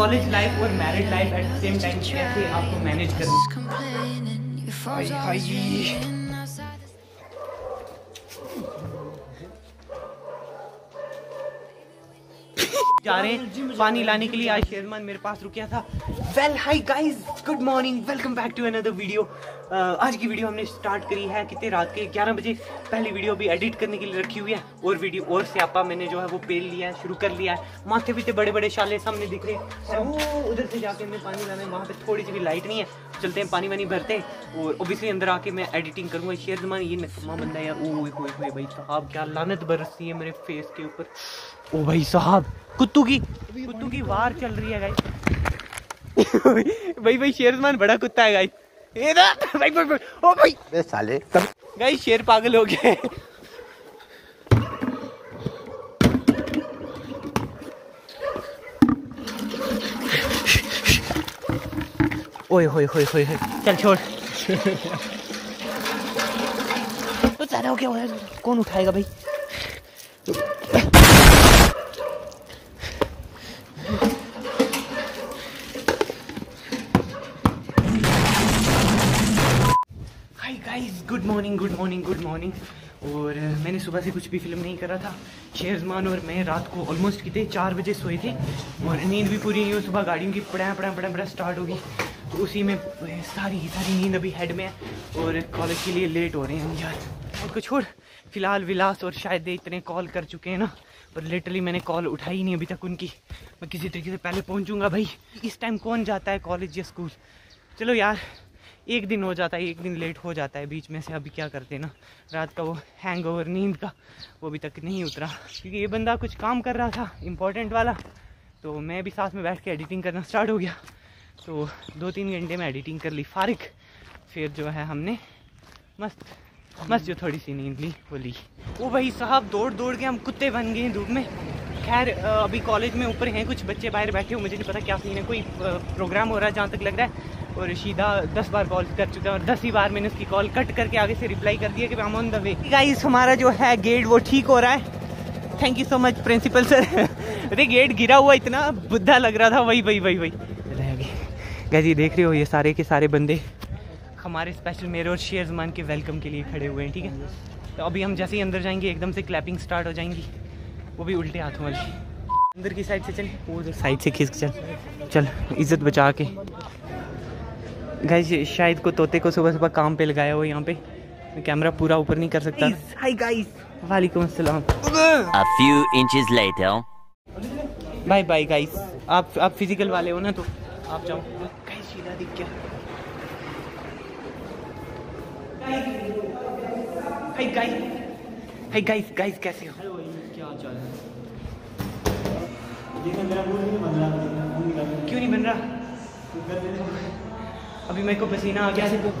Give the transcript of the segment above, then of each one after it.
College life और married life at same time कैसे आपको मैनेज करना? जा रहे हैं पानी लाने के लिए आज शेरमान मेरे पास रुकिया था। Well hi guys good morning welcome back to another video आज की वीडियो हमने स्टार्ट करी है कितने रात के? 11 बजे पहली वीडियो भी एडिट करने के लिए रखी हुई है। और वीडियो और स्यापा मैंने जो है वो पेल लिया है शुरू कर लिया है। माथे पीते बड़े बड़े शाले सामने दिख रहे हैं। वो उधर से जाके हमें पानी लाना है वहाँ पे थोड़ी सी भी लाइट नहीं है। चलते हैं पानी वानी भरते हैं और ओबियसली अंदर आके मैं एडिटिंग करूँगा शेर जमान ये नकमा बंदा यार। ओए होए होए भाई साहब क्या लानत बरसती है मेरे फेस के ऊपर। ओ भाई साहब कुत्तू की कुत्तू की वार चल रही है गाइस भाई भाई शेरमान बड़ा कुत्ता है ये ना भाई भाई भाई ओ भाई। साले गाइस शेर पागल हो गया ओए होए होए होए होए। चल छोड़। तो ज़्यादा हो गया है कौन उठाएगा भाई? Hi guys good morning good morning good morning और मैंने सुबह से कुछ भी फ़िल्म नहीं करा था। शेरजमान और मैं रात को ऑलमोस्ट कितने चार बजे सोए थे। और नींद भी पूरी नहीं हुई सुबह गाड़ियों की पड़ा पड़ा पड़ा पड़ा स्टार्ट होगी तो उसी में सारी की सारी नींद अभी हेड में है और कॉलेज के लिए लेट हो रहे हैं यार। और कुछ और, फ़िलहाल विलास और शायद इतने कॉल कर चुके हैं ना, पर लिटरली मैंने कॉल उठाई नहीं अभी तक उनकी। मैं किसी तरीके से पहले पहुंचूँगा भाई। इस टाइम कौन जाता है कॉलेज या स्कूल चलो यार, एक दिन हो जाता है, एक दिन लेट हो जाता है बीच में से। अभी क्या करते हैं ना, रात का वो हैंग ओवर नींद का, वो अभी तक नहीं उतरा। क्योंकि ये बंदा कुछ काम कर रहा था इम्पोर्टेंट वाला। तो मैं भी साथ में बैठ के एडिटिंग करना स्टार्ट हो गया। तो दो तीन घंटे में एडिटिंग कर ली फारिक। फिर जो है हमने मस्त मस्त जो थोड़ी सी नींद ली, वो ली। ओ भाई साहब दौड़ दौड़ के हम कुत्ते बन गए हैं धूप में। खैर अभी कॉलेज में ऊपर हैं कुछ बच्चे बाहर बैठे हो मुझे नहीं पता क्या सीन है, कोई प्रोग्राम हो रहा है जहाँ तक लग रहा है। और शीदा दस बार कॉल कर चुका है और दस ही बार मैंने उसकी कॉल कट करके आगे से रिप्लाई कर दिया कि I'm on the way guys हमारा जो है गेट वो ठीक हो रहा है। Thank you so much principal sir अरे गेट गिरा हुआ इतना बुद्धा लग रहा था, वही वही वही वही। गाइस ये देख रहे हो ये सारे के सारे बंदे हमारे स्पेशल मेरे और शेयरजमान के वेलकम के लिए खड़े हुए हैं ठीक है? तो अभी हम जैसे ही अंदर जाएँगे एकदम से क्लैपिंग स्टार्ट हो जाएँगी। वो भी उल्टे हाथों वाली। अंदर की साइड से चल। उधर साइड से खिसक चल। चल इज़्ज़त बचा के। गाइस शायद को तोते को सुबह सुबह काम पे लगाया हो यहाँ पे। कैमरा पूरा ऊपर नहीं कर सकता। हाय गाइस वालेकुम अस्सलाम। Inches later. Bye bye guys आप आप फ़िज़िकल वाले हो ना तो। आप जाओ। गाइस सीधा दिख गया। गाइस गाइस गाइस कैसे हो? क्यों नहीं बन रहा। अभी मेरे को पसीना आ गया।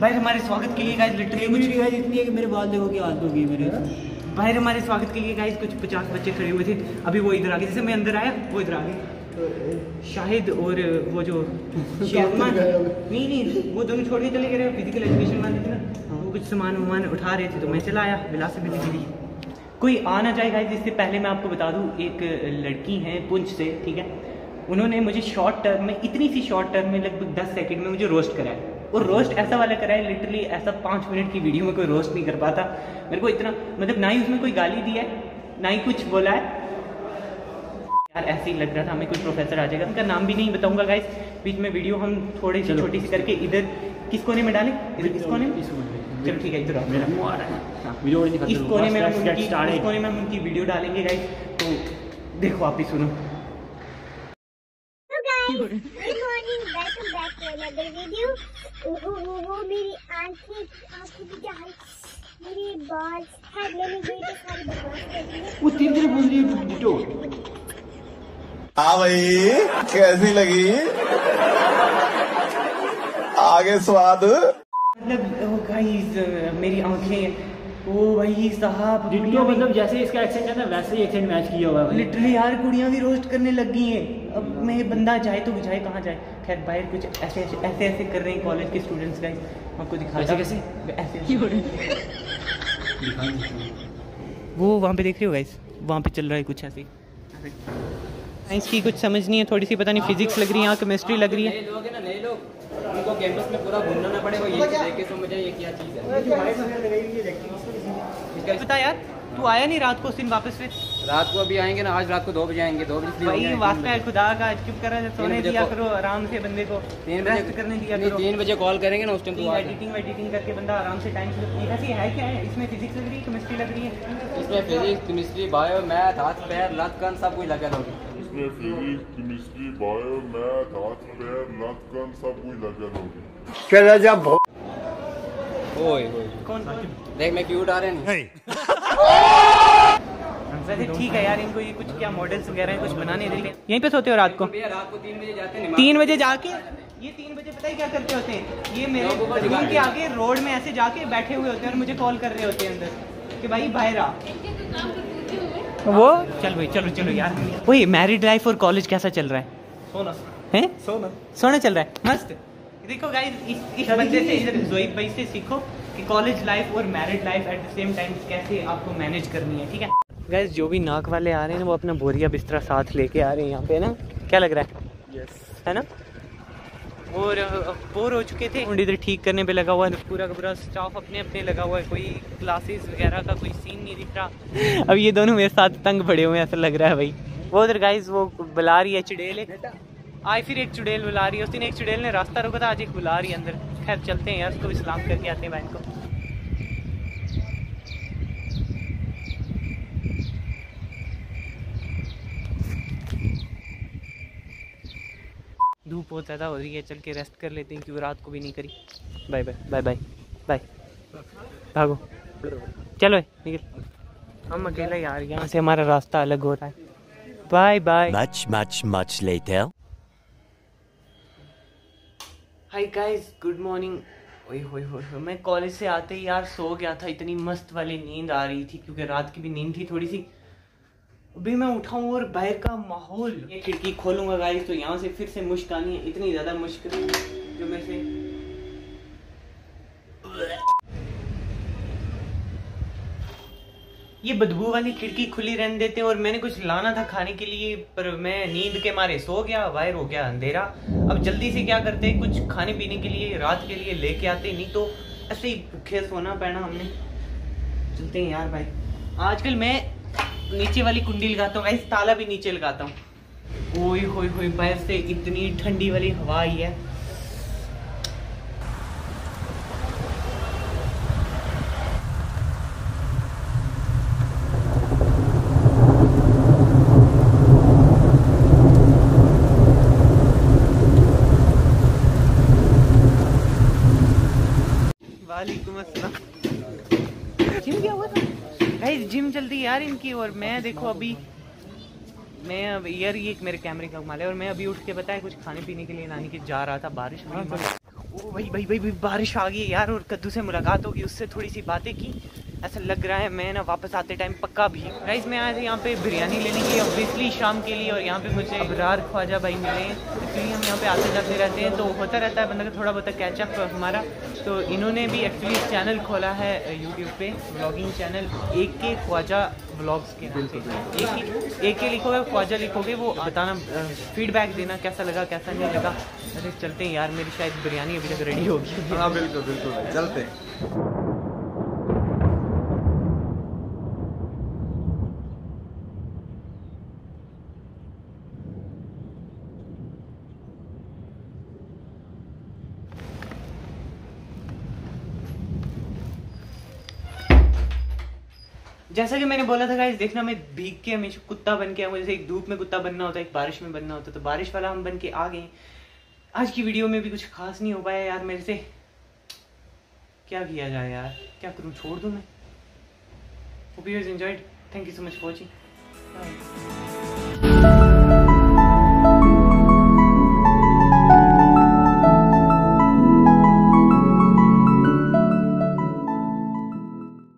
भाई हमारे स्वागत के लिए गाइस लिटरली कुछ गाइस इतनी है कि मेरे बाल देखो क्या हालत होगी मेरे। बाहर हमारे स्वागत के लिए गाइस कुछ पचास बच्चे खड़े हुए थे। अभी वो इधर आ गए। जैसे मैं अंदर आया वो इधर आ गए। शाहिद और वो जो शेरमान नहीं नहीं वो दोनों छोड़ के चले गए फ़िज़िकल एजुकेशन वाले थे ना। वो कुछ सामान वामान उठा रहे थे तो मैं चला आया से मिली मिली कोई आ ना जाए गाइस इससे पहले मैं आपको बता दूँ एक लड़की है पुंछ से ठीक है? उन्होंने मुझे शॉर्ट टर्म में इतनी सी शॉर्ट टर्म में लगभग दस सेकेंड में मुझे रोस्ट कराया। और रोस्ट ऐसा वाला कराया लिटरली ऐसा पाँच मिनट की वीडियो में कोई रोस्ट नहीं कर पाता। मेरे को इतना मतलब ना ही उसमें कोई गाली दी है ना ही कुछ बोला है। यार ऐसे ही लग रहा था हमें कोई प्रोफेसर आ जाएगा। उनका नाम भी नहीं बताऊँगा गाइस बीच में वीडियो हम थोड़ी सी छोटी सी करके इधर किस कोने में डालें? इधर किस कोने? में चलो ठीक है इधर मेरा मुँह आ रहा है। हाँ। वीडियो इस कोने में हम उनकी इस कोने में हम उनकी वीडियो डालेंगे गाइस तो देखो आप ही सुनो. वो वो वो मेरी आँखें आँखें भी मेरे बाल हेड मैंने वीडियो सारी बकवास कर दी है वो तीन दिन बोल रही है डिटो। हाँ भाई कैसी लगी? आगे स्वाद। मतलब मेरी आँखें ओ भाई साहब डिटो मतलब जैसे इसका एक्सेंट है ना वैसे ही एक्सेंट मैच किया हुआ है लिटरली यार कुड़ियाँ भी रोस्ट करने लग गई हैं। अब मैं बंदा जाए तो जाए कहाँ जाए? खैर बाहर कुछ ऐसे ऐसे ऐसे ऐसे कर रहे हैं कॉलेज के स्टूडेंट्स गाइस आपको दिखा ऐसे कैसे? ऐसे वो वहाँ पे देख रहे हो गाइस वहाँ पे चल रहा है कुछ ऐसे। साइंस की कुछ समझ नहीं है थोड़ी सी पता नहीं फिजिक्स लग रही है यहाँ केमिस्ट्री लग रही है। नए लोग हैं ना लोग। उनको कैंपस में पूरा घूमना ना पड़े वो ये देख के समझ ये क्या चीज़ है। बता यार तू आया नहीं रात को उस दिन वापस फिर? रात को अभी आएँगे ना आज रात को दो बजे आएँगे दो बजे भाई वास्ता है खुदा का चुप कर रहा है सोने दिया करो आराम से बंदे को तीन बजे करने दिया करो। तीन बजे कॉल करेंगे ना उस टाइम तो एडिटिंग वेडिटिंग करके बंदा आराम से टाइम से ऐसी है क्या? है इसमें फिजिक्स लग रही है केमिस्ट्री लग रही है? इसमें फिजिक्स केमिस्ट्री बायो मैथ हाथ पैर लत कन सब कुछ लगा लोगे इसमें फिजिक्स केमिस्ट्री बायो मैथ हाथ पैर कन सब कुछ लगे लोगे ओए ओए। कौन देख मैं क्यूट आ रहे नहीं। वैसे ठीक है यार इनको ये कुछ क्या मॉडल्स वगैरह हैं, कुछ देते यहीं पे सोते हो रात को। रात को तीन बजे जाते हैं तीन बजे जाके ये तीन बजे पता ही क्या करते होते हैं? ये मेरे रूम के आगे रोड में ऐसे जाके बैठे हुए होते हैं और मुझे कॉल कर रहे होते हैं अंदर कि भाई बाहर आ। वो? चल भाई चलो चलो यार। वही मैरिड लाइफ और कॉलेज कैसा चल रहा है? सोना। है? सोना। सोना चल रहा है? मस्त। देखो गाइस इस इस बंदे से इधर जोइब भाई से सीखो कि कॉलेज लाइफ और married life at the same time कैसे आपको मैनेज करनी है ठीक है? गाइस जो भी नाक वाले आ रहे हैं ना वो अपना बोरिया बिस्तरा साथ लेके आ रहे हैं यहाँ पे ना? क्या लग रहा है? यस है ना? और बोर हो चुके थे। इधर ठीक करने पे लगा हुआ है। पूरा का पूरा स्टाफ अपने अपने लगा हुआ है। कोई क्लासेस वगैरह का कोई सीन नहीं दिख रहा। अब ये दोनों मेरे साथ तंग पड़े हुए हैं, ऐसा लग रहा है भाई। वो उधर गाइज़ वो बुला रही है चुड़ैल आज फिर एक चुड़ैल बुला रही है। उस दिन एक चुड़ैल ने रास्ता रोका था, आज एक बुला रही है अंदर। खैर, चलते हैं यार, उसको सलाम करके आते हैं बहन को। बहुत ज़्यादा हो रही है चल के रेस्ट कर लेते हैं क्योंकि रात को भी नहीं करी। Bye bye bye bye bye भागो। चलो निकल। हम अकेला यार यहाँ से हमारा रास्ता अलग हो रहा है। Bye bye Much, much, much later. Hi guys good morning ओए होए होए होए, मैं कॉलेज से आते ही यार सो गया था इतनी मस्त वाली नींद आ रही थी क्योंकि रात की भी नींद थी थोड़ी सी। अभी मैं उठाऊं और बाहर का माहौल। ये खिड़की खोलूँगा गाइस तो यहाँ से फिर से मुश्क आनी है। इतनी ज़्यादा मुश्क जो मेरे से ये बदबू वाली खिड़की खुली रहने देते और मैंने कुछ लाना था खाने के लिए पर मैं नींद के मारे सो गया वायर हो गया अंधेरा। अब जल्दी से क्या करते हैं कुछ खाने पीने के लिए रात के लिए लेके आते नहीं तो ऐसे ही भूखे सोना पैना हमने। चलते हैं यार भाई। आजकल मैं नीचे वाली कुंडी लगाता हूँ ऐसे ताला भी नीचे लगाता हूँ। ओए होए होए से इतनी ठंडी वाली हवा आई है। वालेकुम जिम क्या हुआ था गाइस जिम चलती यार इनकी, और मैं देखो अभी, मैं अब यार ये एक मेरे कैमरे का कमाल है, और मैं अभी उठ के बताया कुछ खाने पीने के लिए नानी के जा रहा था, बारिश हुई ओ भाई भाई भाई भाई, बारिश आ गई है यार, और कद्दू से मुलाकात होगी, उससे थोड़ी सी बातें की, ऐसा लग रहा है मैं ना वापस आते टाइम पक्का भी राइस मैं आया था यहाँ पे बिरयानी लेने के लिए ऑब्वियसली शाम के लिए, और यहाँ पे मुझे अबरार ख्वाजा भाई मिले हैं। एक्चुअली हम यहाँ पे आते जाते रहते हैं तो होता रहता है, बंदा का थोड़ा बहुत कैचअप हमारा। तो इन्होंने भी एक्चुअली चैनल खोला है यूट्यूब पे ब्लॉगिंग चैनल एक के ख्वाजा ब्लॉग्स के नाम से। एक ही एक के लिखोगे ख्वाजा लिखोगे वो बताना फीडबैक देना कैसा लगा कैसा नहीं लगा। अरे चलते हैं यार मेरी शायद बिरयानी अभी तक रेडी होगी हाँ। बिल्कुल बिल्कुल चलते जैसा कि मैंने बोला था गाइस देखना मैं भीग के हमेशा कुत्ता बन के आऊँगा जैसे एक धूप में कुत्ता बनना होता है, एक बारिश में बनना होता है तो बारिश वाला हम बन के आ गए। आज की वीडियो में भी कुछ खास नहीं हो पाया यार, मेरे से। क्या किया जाए यार? क्या करूँ? छोड़ दूँ मैं? Hope you enjoyed thank you so much for watching